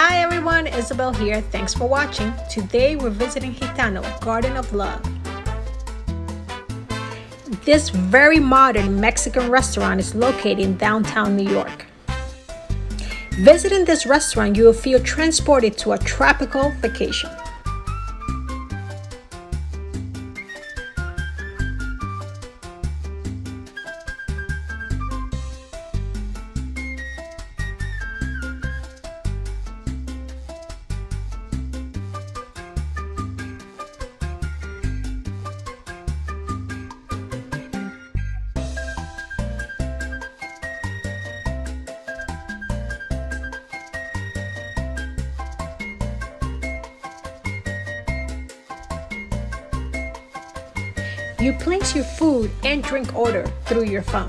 Hi everyone, Isabel here. Thanks for watching. Today we're visiting Gitano, Garden of Love. This very modern Mexican restaurant is located in downtown New York. Visiting this restaurant, you will feel transported to a tropical vacation. You place your food and drink order through your phone.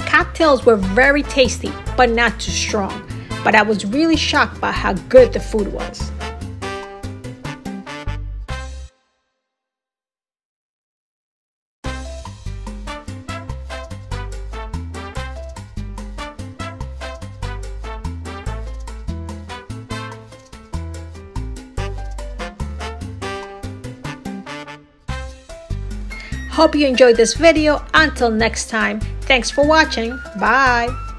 Cocktails were very tasty, but not too strong. But I was really shocked by how good the food was. Hope you enjoyed this video. Until next time, thanks for watching. Bye.